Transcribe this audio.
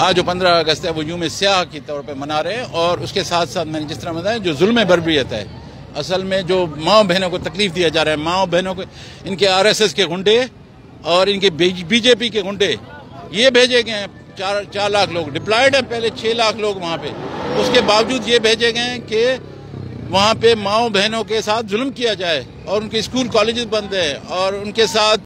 आज जो पंद्रह अगस्त है, वो यूम स्याह के तौर पर मना रहे हैं और उसके साथ साथ मैंने जिस तरह बताया, जो जुल्म बरबरीत है, असल में जो माओ बहनों को तकलीफ़ दिया जा रहा है माओ बहनों को, इनके आरएसएस के गुंडे और इनके बीजेपी के गुंडे, ये भेजे गए हैं, चार चार लाख लोग, डिप्लॉयड है पहले छः लाख लोग वहाँ पे। उसके बावजूद ये भेजे गए हैं कि वहाँ पे माओ बहनों के साथ जुल्म किया जाए और उनके स्कूल कॉलेज बंद हैं और उनके साथ